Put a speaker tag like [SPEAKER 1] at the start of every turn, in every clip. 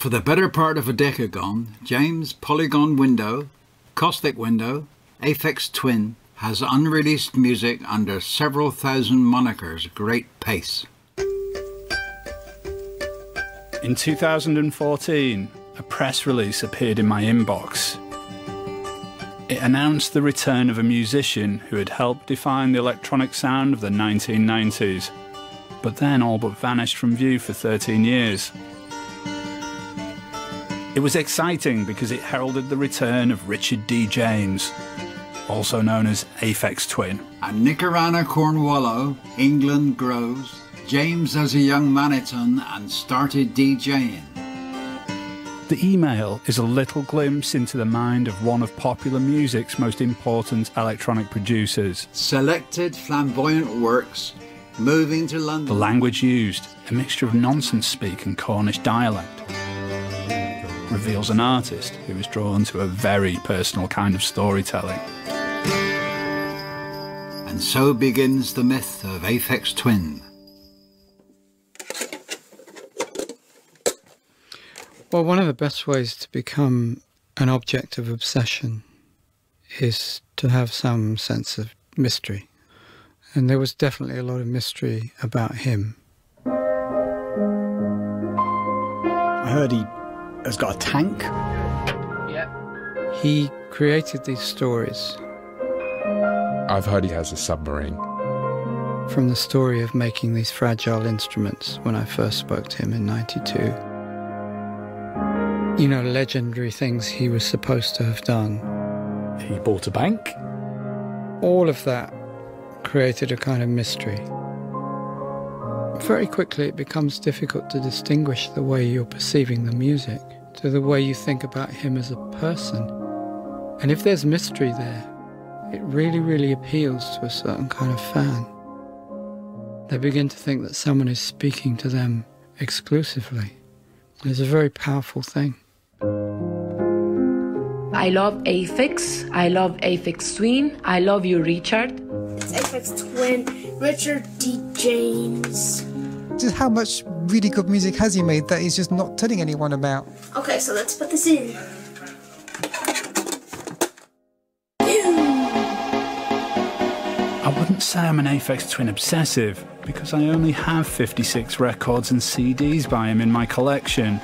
[SPEAKER 1] For the better part of a decade gone, James Polygon Window, Caustic Window, Aphex Twin has unreleased music under several thousand monikers at great pace.
[SPEAKER 2] In 2014, a press release appeared in my inbox. It announced the return of a musician who had helped define the electronic sound of the 1990s, but then all but vanished from view for 13 years. It was exciting because it heralded the return of Richard D. James, also known as Aphex Twin.
[SPEAKER 1] At Nicarana Cornwallow, England grows, James as a young Maniton and started DJing.
[SPEAKER 2] The email is a little glimpse into the mind of one of popular music's most important electronic producers.
[SPEAKER 1] Selected flamboyant works, moving to London.
[SPEAKER 2] The language used, a mixture of nonsense speak and Cornish dialect reveals an artist who is drawn to a very personal kind of storytelling.
[SPEAKER 1] And so begins the myth of Aphex Twin.
[SPEAKER 3] Well, one of the best ways to become an object of obsession is to have some sense of mystery. And there was definitely a lot of mystery about him.
[SPEAKER 4] I heard he has got a tank.
[SPEAKER 3] Yeah. He created these stories.
[SPEAKER 5] I've heard he has a submarine.
[SPEAKER 3] From the story of making these fragile instruments when I first spoke to him in 92. You know, legendary things he was supposed to have done.
[SPEAKER 4] He bought a bank.
[SPEAKER 3] All of that created a kind of mystery. Very quickly, it becomes difficult to distinguish the way you're perceiving the music to the way you think about him as a person. And if there's mystery there, it really, really appeals to a certain kind of fan. They begin to think that someone is speaking to them exclusively. It's a very powerful thing.
[SPEAKER 6] I love Aphex. I love Aphex Twin. I love you, Richard.
[SPEAKER 7] It's Aphex Twin, Richard D. James.
[SPEAKER 8] Just how much really good music has he made that he's just not telling anyone about?
[SPEAKER 7] Okay, so let's put this in.
[SPEAKER 2] I wouldn't say I'm an Aphex Twin obsessive because I only have 56 records and CDs by him in my collection.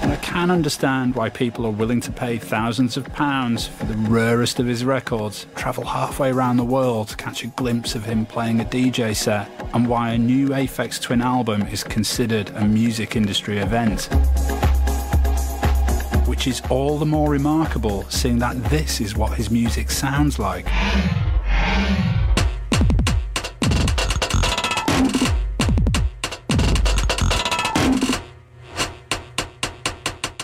[SPEAKER 2] And I can understand why people are willing to pay thousands of pounds for the rarest of his records, travel halfway around the world to catch a glimpse of him playing a DJ set, and why a new Aphex Twin album is considered a music industry event. Which is all the more remarkable seeing that this is what his music sounds like.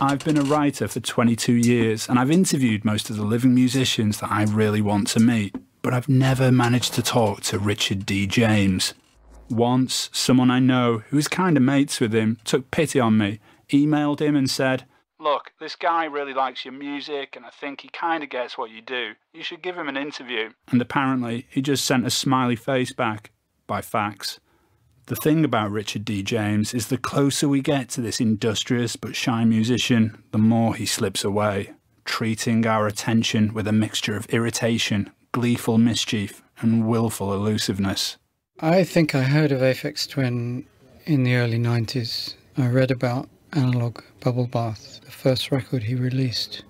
[SPEAKER 2] I've been a writer for 22 years and I've interviewed most of the living musicians that I really want to meet, but I've never managed to talk to Richard D. James. Once, someone I know who's kind of mates with him took pity on me, emailed him and said, Look, this guy really likes your music and I think he kind of gets what you do. You should give him an interview. And apparently, he just sent a smiley face back by fax. The thing about Richard D. James is the closer we get to this industrious but shy musician, the more he slips away, treating our attention with a mixture of irritation, gleeful mischief, and willful elusiveness.
[SPEAKER 3] I think I heard of Aphex Twin in the early 90s. I read about Analog Bubble Bath, the first record he released.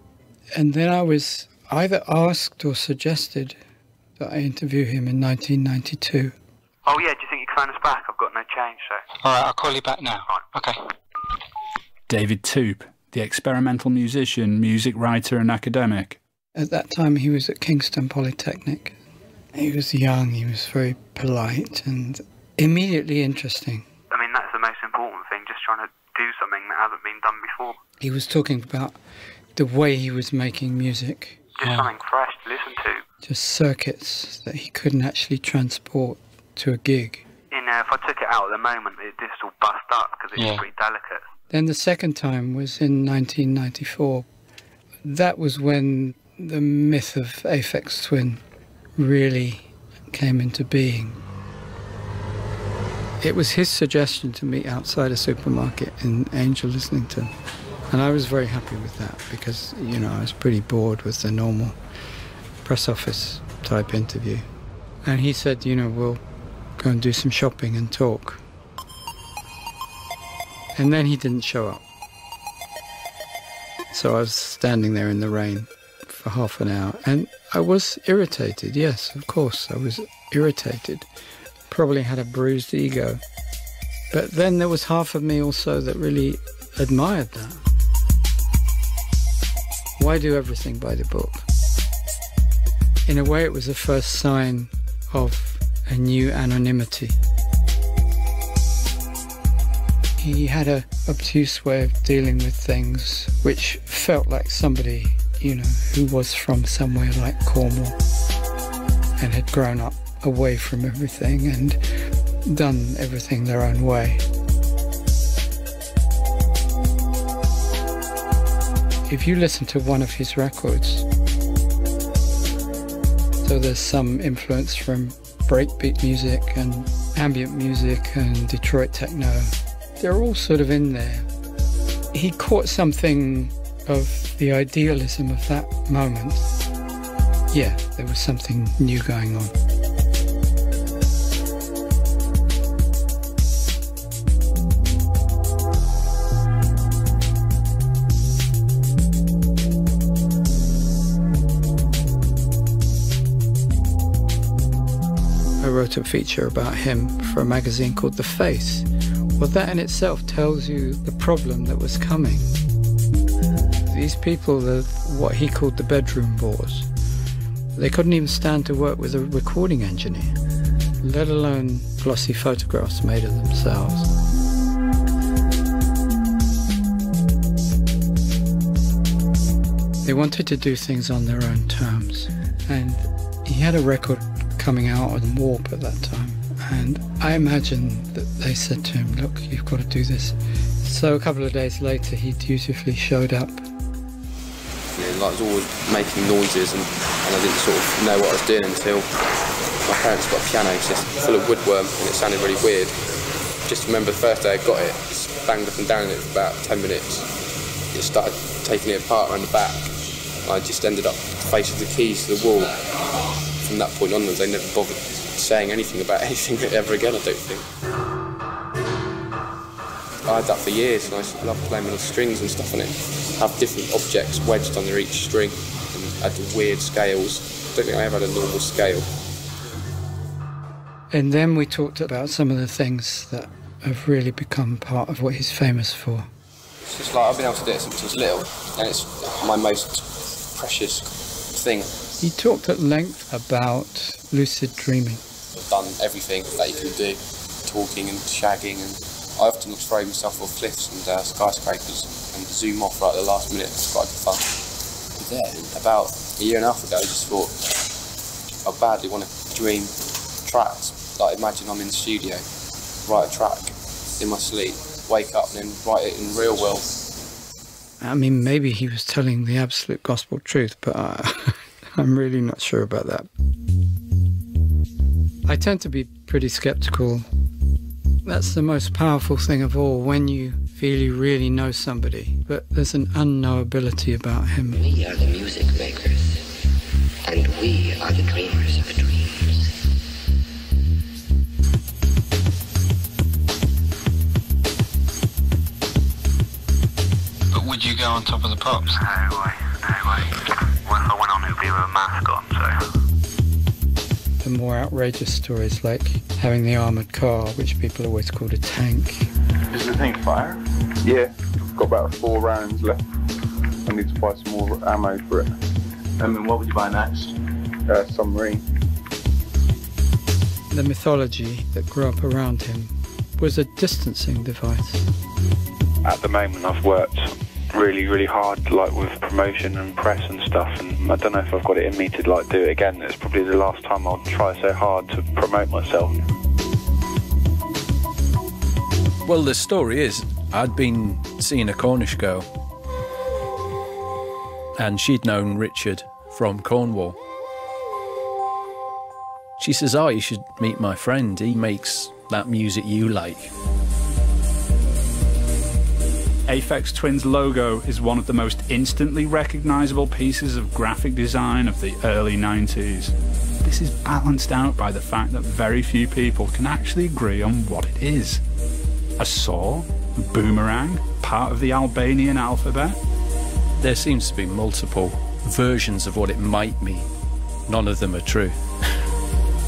[SPEAKER 3] And then I was either asked or suggested that I interview him in 1992.
[SPEAKER 9] Oh yeah, do you think you can phone us back? I've got no change, so.
[SPEAKER 10] All right, I'll call you back now.
[SPEAKER 9] Right.
[SPEAKER 10] Okay.
[SPEAKER 2] David Toop, the experimental musician, music writer, and academic.
[SPEAKER 3] At that time, he was at Kingston Polytechnic. He was young, he was very polite, and immediately interesting.
[SPEAKER 9] I mean, that's the most important thing, just trying to do something that hasn't been done before.
[SPEAKER 3] He was talking about the way he was making music.
[SPEAKER 9] Just yeah. something fresh to listen to.
[SPEAKER 3] Just circuits that he couldn't actually transport to a gig.
[SPEAKER 9] You uh, know, if I took it out at the moment, it just all bust up because it's yeah. pretty delicate.
[SPEAKER 3] Then the second time was in 1994. That was when the myth of Aphex Twin really came into being. It was his suggestion to meet outside a supermarket in Angel, Islington. And I was very happy with that because, you know, I was pretty bored with the normal press office type interview. And he said, you know, we'll go and do some shopping and talk. And then he didn't show up. So I was standing there in the rain for half an hour and I was irritated, yes, of course, I was irritated. Probably had a bruised ego. But then there was half of me also that really admired that. Why do everything by the book? In a way, it was the first sign of a new anonymity. He had a obtuse way of dealing with things which felt like somebody, you know, who was from somewhere like Cornwall and had grown up away from everything and done everything their own way. If you listen to one of his records, so there's some influence from breakbeat music and ambient music and Detroit techno they're all sort of in there. He caught something of the idealism of that moment. Yeah, there was something new going on. Wrote a feature about him for a magazine called The Face well, that in itself tells you the problem that was coming. These people, the, what he called the bedroom bores, they couldn't even stand to work with a recording engineer, let alone glossy photographs made of themselves. They wanted to do things on their own terms, and he had a record coming out on Warp at that time. And I imagine that they said to him, Look, you've got to do this. So a couple of days later, he dutifully showed up.
[SPEAKER 10] Yeah, like I was always making noises, and, and I didn't sort of know what I was doing until my parents got a piano just full of woodworm, and it sounded really weird. Just remember the first day I got it, just banged up and down it for about 10 minutes. It started taking it apart around the back. I just ended up facing the keys to the wall. From that point onwards, they never bothered saying anything about anything ever again, I don't think. I had that for years and I used to love playing with the strings and stuff on it. Have different objects wedged under each string and had weird scales. I don't think I ever had a normal scale.
[SPEAKER 3] And then we talked about some of the things that have really become part of what he's famous for.
[SPEAKER 10] It's just like I've been able to do it since I was little and it's my most precious thing.
[SPEAKER 3] He talked at length about lucid dreaming.
[SPEAKER 10] I've done everything that you can do, talking and shagging, and I often throw myself off cliffs and uh, skyscrapers and zoom off right at the last minute. It's quite good fun. But then, about a year and a half ago, I just thought I badly want to dream tracks. Like imagine I'm in the studio, write a track in my sleep, wake up and then write it in real world.
[SPEAKER 3] I mean, maybe he was telling the absolute gospel truth, but I, I'm really not sure about that. I tend to be pretty skeptical. That's the most powerful thing of all when you feel you really know somebody, but there's an unknowability about him.
[SPEAKER 11] We are the music makers, and we are the dreamers of dreams.
[SPEAKER 12] But would you go on top of the pops?
[SPEAKER 9] No way, no way. A mask on, so
[SPEAKER 3] the more outrageous stories like having the armoured car, which people always called a tank.
[SPEAKER 13] Is the thing fire? Yeah, got about four rounds left. I need to buy some more ammo for it.
[SPEAKER 12] I mean, what would you buy next?
[SPEAKER 13] Uh, submarine.
[SPEAKER 3] The mythology that grew up around him was a distancing device.
[SPEAKER 13] At the moment, I've worked really, really hard, like with promotion and press and stuff. And I don't know if I've got it in me to like do it again. It's probably the last time I'll try so hard to promote myself.
[SPEAKER 2] Well, the story is, I'd been seeing a Cornish girl, and she'd known Richard from Cornwall. She says, "Oh, you should meet my friend. He makes that music you like." Aphex Twin's logo is one of the most instantly recognisable pieces of graphic design of the early 90s. This is balanced out by the fact that very few people can actually agree on what it is. A saw? A boomerang? Part of the Albanian alphabet?
[SPEAKER 14] There seems to be multiple versions of what it might mean. None of them are true.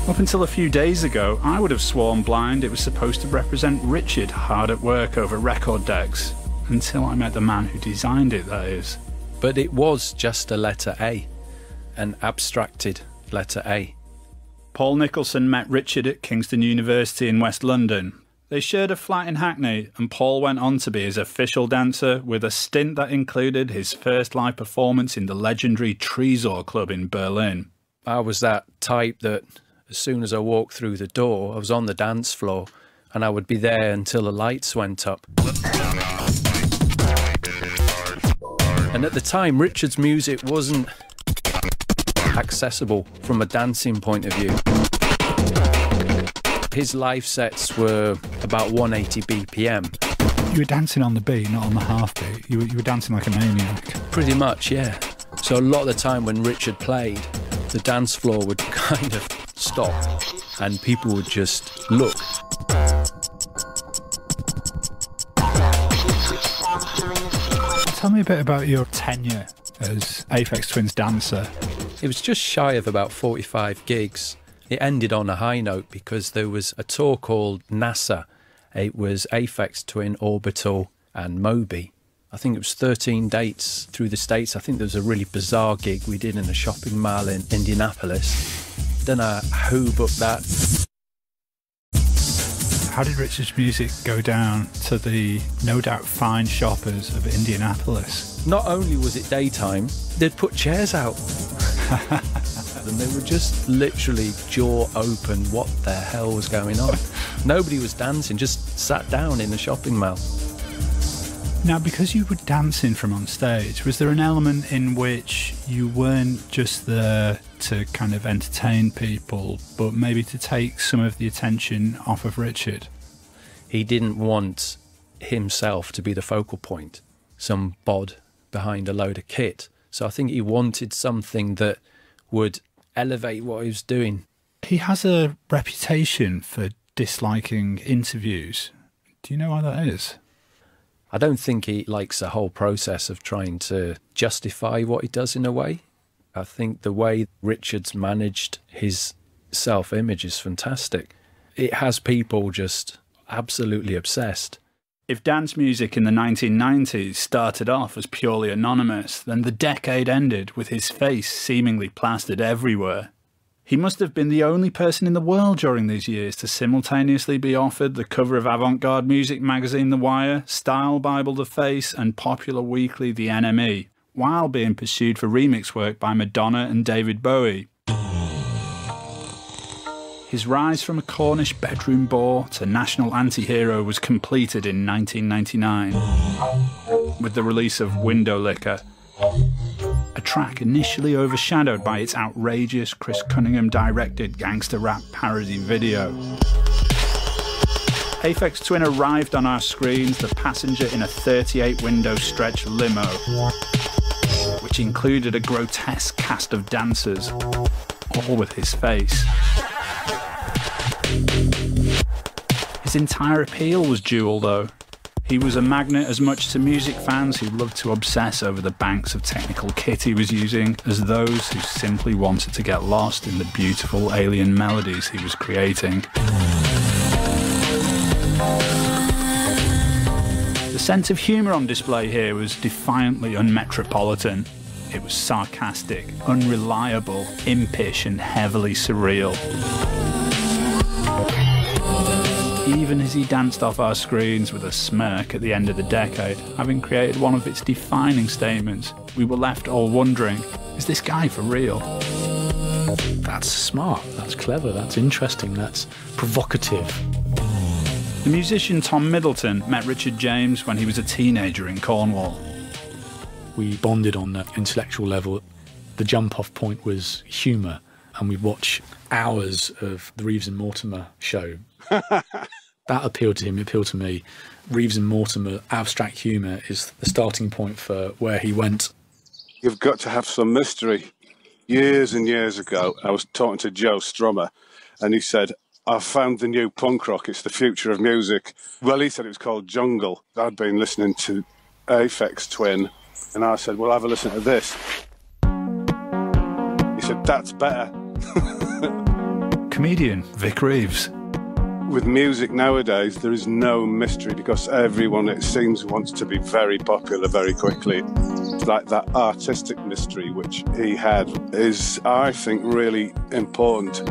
[SPEAKER 2] Up until a few days ago, I would have sworn blind it was supposed to represent Richard hard at work over record decks. Until I met the man who designed it, that is.
[SPEAKER 14] But it was just a letter A, an abstracted letter A.
[SPEAKER 2] Paul Nicholson met Richard at Kingston University in West London. They shared a flat in Hackney, and Paul went on to be his official dancer with a stint that included his first live performance in the legendary Tresor Club in Berlin.
[SPEAKER 14] I was that type that as soon as I walked through the door, I was on the dance floor and I would be there until the lights went up. And at the time, Richard's music wasn't accessible from a dancing point of view. His live sets were about 180 BPM.
[SPEAKER 2] You were dancing on the beat, not on the half beat. You were, you were dancing like a maniac.
[SPEAKER 14] Pretty much, yeah. So a lot of the time when Richard played, the dance floor would kind of stop and people would just look.
[SPEAKER 2] Tell me a bit about your tenure as Aphex Twins dancer.
[SPEAKER 14] It was just shy of about 45 gigs. It ended on a high note because there was a tour called NASA. It was Aphex Twin, Orbital, and Moby. I think it was 13 dates through the States. I think there was a really bizarre gig we did in a shopping mall in Indianapolis. Don't know who booked that.
[SPEAKER 2] How did Richard's music go down to the no doubt fine shoppers of Indianapolis?
[SPEAKER 14] Not only was it daytime, they'd put chairs out. and they were just literally jaw open. What the hell was going on? Nobody was dancing, just sat down in the shopping mall.
[SPEAKER 2] Now, because you were dancing from on stage, was there an element in which you weren't just there to kind of entertain people, but maybe to take some of the attention off of Richard?
[SPEAKER 14] He didn't want himself to be the focal point, some bod behind a load of kit. So I think he wanted something that would elevate what he was doing.
[SPEAKER 2] He has a reputation for disliking interviews. Do you know why that is?
[SPEAKER 14] I don't think he likes the whole process of trying to justify what he does in a way. I think the way Richard's managed his self image is fantastic. It has people just absolutely obsessed.
[SPEAKER 2] If dance music in the 1990s started off as purely anonymous, then the decade ended with his face seemingly plastered everywhere. He must have been the only person in the world during these years to simultaneously be offered the cover of avant garde music magazine The Wire, Style Bible The Face, and popular weekly The NME, while being pursued for remix work by Madonna and David Bowie. His rise from a Cornish bedroom bore to national anti hero was completed in 1999 with the release of Window Licker, a track initially overshadowed by its outrageous Chris Cunningham directed gangster rap parody video. Aphex Twin arrived on our screens the passenger in a 38 window stretch limo, which included a grotesque cast of dancers, all with his face. His entire appeal was dual, though. He was a magnet as much to music fans who loved to obsess over the banks of technical kit he was using as those who simply wanted to get lost in the beautiful alien melodies he was creating. The sense of humour on display here was defiantly unmetropolitan. It was sarcastic, unreliable, impish, and heavily surreal even as he danced off our screens with a smirk at the end of the decade, having created one of its defining statements, we were left all wondering is this guy for real?
[SPEAKER 15] That's smart, that's clever, that's interesting, that's provocative.
[SPEAKER 2] The musician Tom Middleton met Richard James when he was a teenager in Cornwall.
[SPEAKER 15] We bonded on that intellectual level. The jump off point was humour, and we'd watch hours of the Reeves and Mortimer show That appealed to him, appealed to me. Reeves and Mortimer, abstract humour is the starting point for where he went.
[SPEAKER 16] You've got to have some mystery. Years and years ago, I was talking to Joe Strummer, and he said, I've found the new punk rock. It's the future of music. Well, he said it was called Jungle. I'd been listening to Aphex Twin, and I said, Well, have a listen to this. He said, That's better.
[SPEAKER 2] Comedian Vic Reeves.
[SPEAKER 16] With music nowadays, there is no mystery because everyone, it seems, wants to be very popular very quickly. Like that artistic mystery which he had is, I think, really important.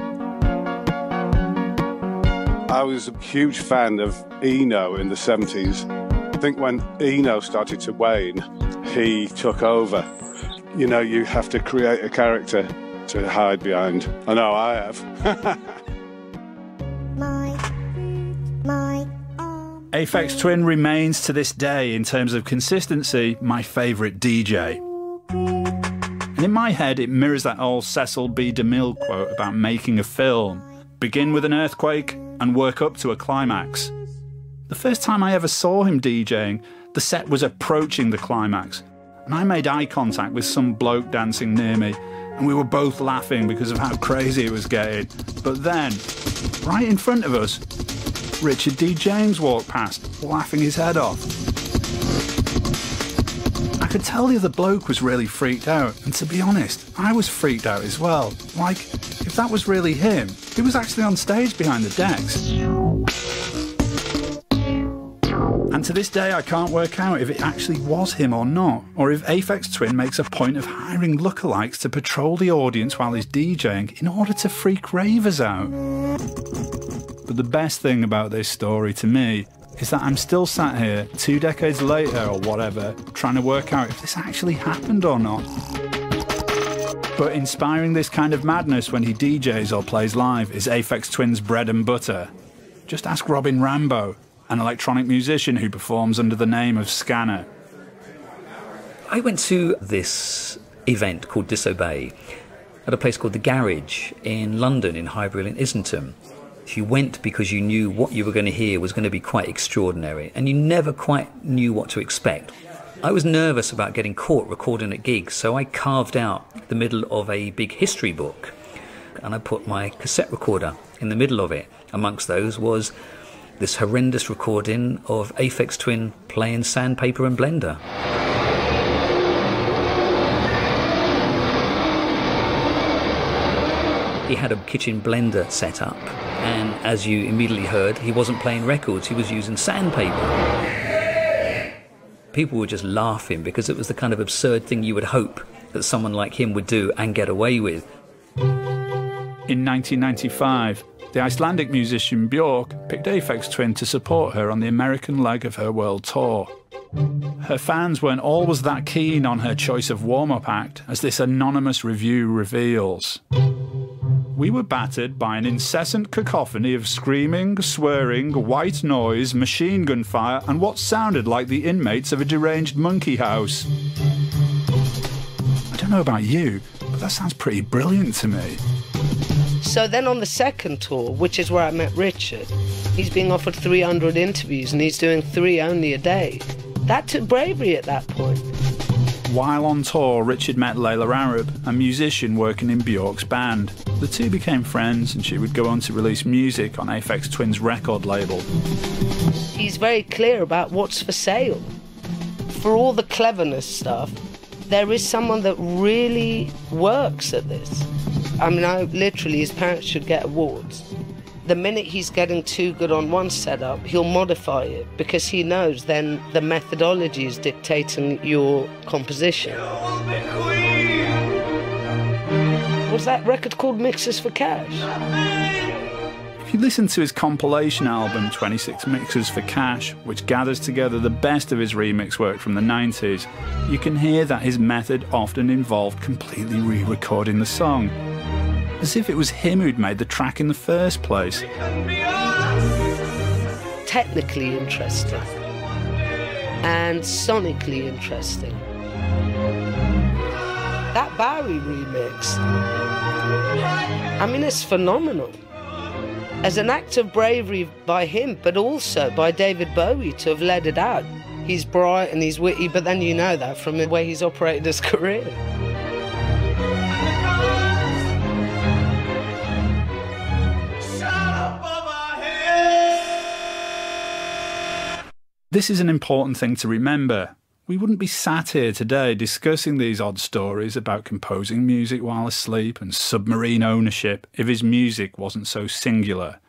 [SPEAKER 16] I was a huge fan of Eno in the 70s. I think when Eno started to wane, he took over. You know, you have to create a character to hide behind. I know I have.
[SPEAKER 2] Aphex Twin remains to this day, in terms of consistency, my favourite DJ. And in my head, it mirrors that old Cecil B. DeMille quote about making a film begin with an earthquake and work up to a climax. The first time I ever saw him DJing, the set was approaching the climax, and I made eye contact with some bloke dancing near me, and we were both laughing because of how crazy it was getting. But then, right in front of us, Richard D. James walked past, laughing his head off. I could tell the other bloke was really freaked out, and to be honest, I was freaked out as well. Like, if that was really him, he was actually on stage behind the decks. And to this day, I can't work out if it actually was him or not, or if Aphex Twin makes a point of hiring lookalikes to patrol the audience while he's DJing in order to freak ravers out. But the best thing about this story to me is that I'm still sat here two decades later or whatever, trying to work out if this actually happened or not. But inspiring this kind of madness when he DJs or plays live is Aphex Twin's bread and butter. Just ask Robin Rimbaud, an electronic musician who performs under the name of Scanner.
[SPEAKER 17] I went to this event called Disobey at a place called The Garage in London, in Highbury and Islington. You went because you knew what you were going to hear was going to be quite extraordinary, and you never quite knew what to expect. I was nervous about getting caught recording at gigs, so I carved out the middle of a big history book and I put my cassette recorder in the middle of it. Amongst those was this horrendous recording of Aphex Twin playing Sandpaper and Blender. He had a kitchen blender set up, and as you immediately heard, he wasn't playing records, he was using sandpaper. People were just laughing because it was the kind of absurd thing you would hope that someone like him would do and get away with.
[SPEAKER 2] In 1995, the Icelandic musician Björk picked Aphex Twin to support her on the American leg of her world tour. Her fans weren't always that keen on her choice of warm up act, as this anonymous review reveals. We were battered by an incessant cacophony of screaming, swearing, white noise, machine gun fire, and what sounded like the inmates of a deranged monkey house. I don't know about you, but that sounds pretty brilliant to me.
[SPEAKER 18] So then on the second tour, which is where I met Richard, he's being offered 300 interviews and he's doing three only a day. That took bravery at that point.
[SPEAKER 2] While on tour, Richard met Leila Arab, a musician working in Björk's band. The two became friends and she would go on to release music on Aphex Twin's record label.
[SPEAKER 18] He's very clear about what's for sale. For all the cleverness stuff, there is someone that really works at this. I mean, I literally, his parents should get awards. The minute he's getting too good on one setup, he'll modify it because he knows then the methodology is dictating your composition. Was that record called Mixes for Cash?
[SPEAKER 2] If you listen to his compilation album 26 Mixes for Cash, which gathers together the best of his remix work from the 90s, you can hear that his method often involved completely re recording the song as if it was him who'd made the track in the first place.
[SPEAKER 18] Technically interesting and sonically interesting. That Bowie remix, I mean, it's phenomenal. as an act of bravery by him, but also by David Bowie to have led it out. He's bright and he's witty, but then you know that from the way he's operated his career.
[SPEAKER 2] This is an important thing to remember. We wouldn't be sat here today discussing these odd stories about composing music while asleep and submarine ownership if his music wasn't so singular.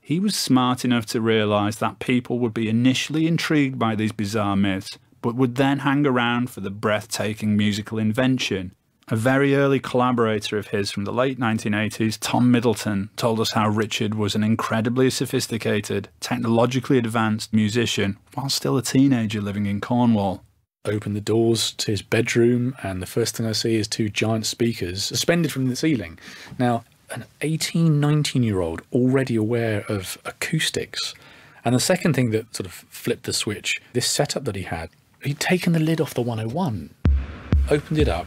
[SPEAKER 2] He was smart enough to realise that people would be initially intrigued by these bizarre myths, but would then hang around for the breathtaking musical invention a very early collaborator of his from the late 1980s, Tom Middleton, told us how Richard was an incredibly sophisticated, technologically advanced musician while still a teenager living in Cornwall.
[SPEAKER 15] Open the doors to his bedroom, and the first thing I see is two giant speakers suspended from the ceiling. Now, an 18, 19 year old already aware of acoustics. And the second thing that sort of flipped the switch, this setup that he had, he'd taken the lid off the 101, opened it up,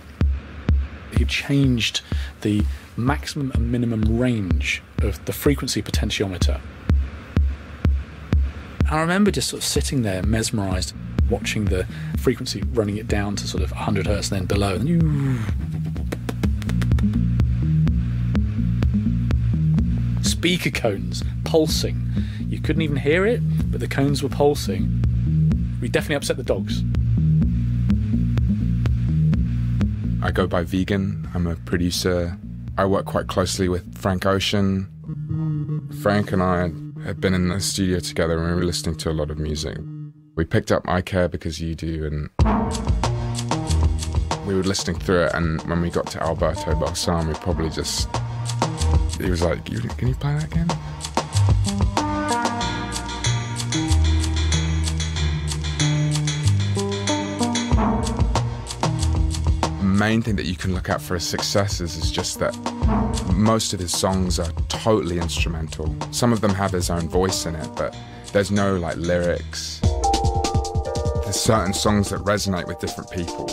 [SPEAKER 15] he changed the maximum and minimum range of the frequency potentiometer. I remember just sort of sitting there mesmerized, watching the frequency running it down to sort of 100 hertz and then below. And you... Speaker cones pulsing. You couldn't even hear it, but the cones were pulsing. We definitely upset the dogs.
[SPEAKER 5] I go by Vegyn. I'm a producer. I work quite closely with Frank Ocean. Frank and I had been in the studio together and we were listening to a lot of music. We picked up I Care Because You Do and we were listening through it and when we got to Alberto Balsam we probably just he was like, can you play that again? main thing that you can look at for his successes is just that most of his songs are totally instrumental. Some of them have his own voice in it, but there's no like lyrics. Certain songs that resonate with different people.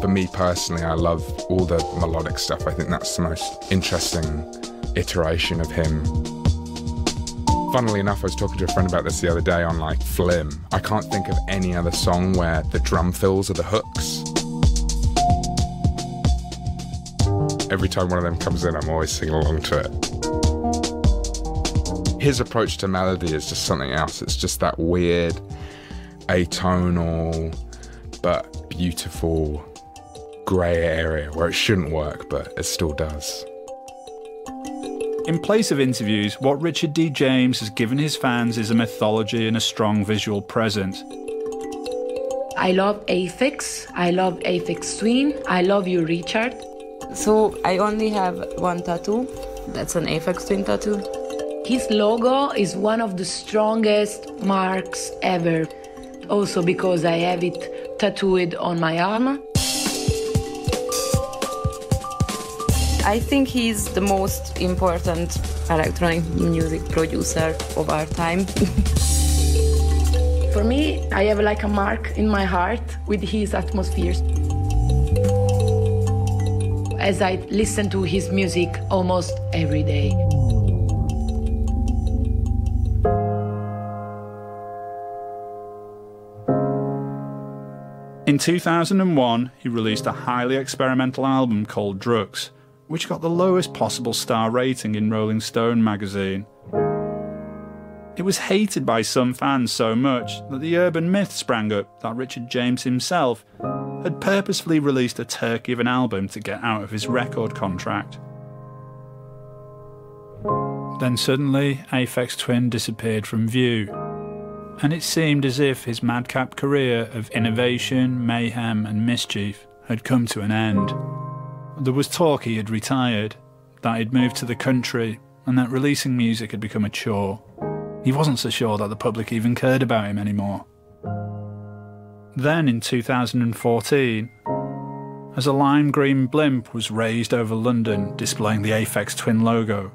[SPEAKER 5] For me personally, I love all the melodic stuff. I think that's the most interesting iteration of him. Funnily enough, I was talking to a friend about this the other day on like Flim. I can't think of any other song where the drum fills are the hooks. every time one of them comes in, I'm always singing along to it. His approach to melody is just something else. It's just that weird, atonal, but beautiful grey area where it shouldn't work, but it still does.
[SPEAKER 2] In place of interviews, what Richard D. James has given his fans is a mythology and a strong visual presence.
[SPEAKER 6] I love Aphex. I love Aphex Twin. I love you, Richard.
[SPEAKER 19] So I only have one tattoo. That's an Aphex Twin tattoo.
[SPEAKER 6] His logo is one of the strongest marks ever. Also because I have it tattooed on my arm.
[SPEAKER 19] I think he's the most important electronic music producer of our time.
[SPEAKER 6] For me, I have like a mark in my heart with his atmospheres as I listen to his music almost every day.
[SPEAKER 2] 2001, he released a highly experimental album called Drukqs, which got the lowest possible star rating in Rolling Stone magazine. It was hated by some fans so much that the urban myth sprang up that Richard James himself had purposefully released a turkey of an album to get out of his record contract. Then suddenly, Aphex Twin disappeared from view, and it seemed as if his madcap career of innovation, mayhem, and mischief had come to an end. There was talk he had retired, that he'd moved to the country, and that releasing music had become a chore. He wasn't so sure that the public even cared about him anymore. Then in 2014, as a lime green blimp was raised over London displaying the Aphex Twin logo,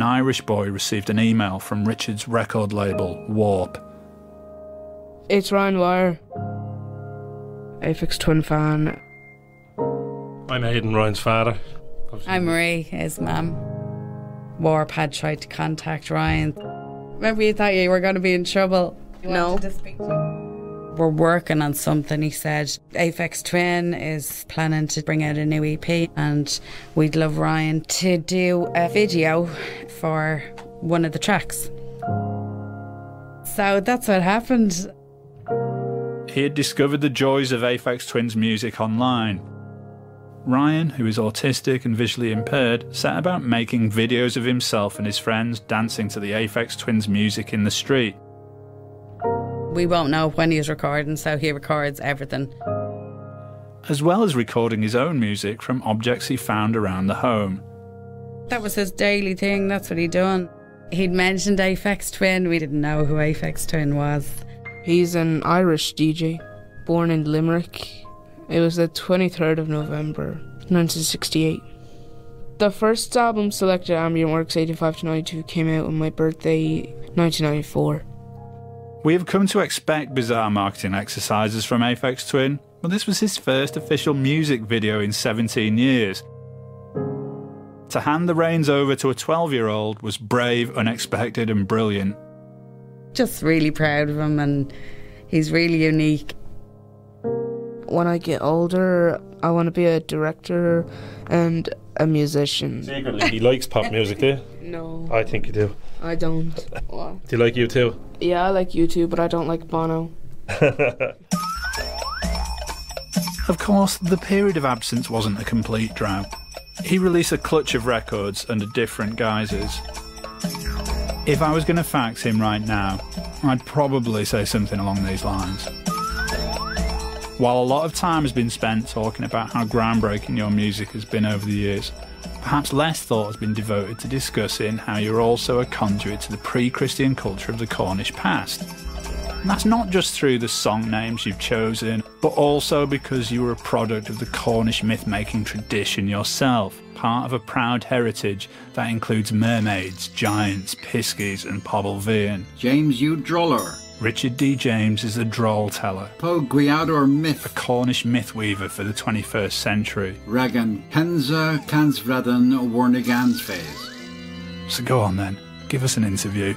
[SPEAKER 2] an Irish boy received an email from Richard's record label, Warp.
[SPEAKER 20] It's Ryan Wyer, Aphex Twin fan.
[SPEAKER 21] I'm Aidan, Ryan's father.
[SPEAKER 22] I'm Marie, his mum.
[SPEAKER 21] Warp had tried to contact Ryan. Remember you thought you were going to be in trouble? You
[SPEAKER 19] No.
[SPEAKER 21] We're working on something, he said. Aphex Twin is planning to bring out a new EP, and we'd love Ryan to do a video for one of the tracks. So that's what happened.
[SPEAKER 2] He had discovered the joys of Aphex Twin's music online. Ryan, who is autistic and visually impaired, set about making videos of himself and his friends dancing to the Aphex Twins music in the street.
[SPEAKER 21] We won't know when he's recording, so he records everything.
[SPEAKER 2] as well as recording his own music from objects he found around the home.
[SPEAKER 21] That was his daily thing, that's what he'd done. He'd mentioned Aphex Twin, we didn't know who Aphex Twin was.
[SPEAKER 20] He's an Irish DJ, born in Limerick. It was the 23rd of November, 1968. The first album selected Ambient Works 85 to 92 came out on my birthday, 1994.
[SPEAKER 2] We have come to expect bizarre marketing exercises from Aphex Twin, but this was his first official music video in 17 years. To hand the reins over to a 12 year old was brave, unexpected, and brilliant.
[SPEAKER 21] Just really proud of him, and he's really unique.
[SPEAKER 20] When I get older, I want to be a director and a musician.
[SPEAKER 22] Secretly, he likes pop music, do eh? you?
[SPEAKER 20] No.
[SPEAKER 22] I think you do.
[SPEAKER 20] I don't.
[SPEAKER 22] Do you like you too?
[SPEAKER 20] Yeah, I like you too, but I don't like Bono.
[SPEAKER 2] Of course, the period of absence wasn't a complete drought. He released a clutch of records under different guises. If I was going to fax him right now, I'd probably say something along these lines. While a lot of time has been spent talking about how groundbreaking your music has been over the years, perhaps less thought has been devoted to discussing how you're also a conduit to the pre Christian culture of the Cornish past. And that's not just through the song names you've chosen, but also because you were a product of the Cornish myth making tradition yourself, part of a proud heritage that includes mermaids, giants, piskies, and Pobble.
[SPEAKER 23] James U. Droller.
[SPEAKER 2] Richard D. James is a droll teller,
[SPEAKER 23] Po Gwiador Myth.
[SPEAKER 2] a Cornish myth weaver for the 21st century.
[SPEAKER 23] Regan Kenza Kansvraden Warnigansface.
[SPEAKER 2] So go on then, give us an interview.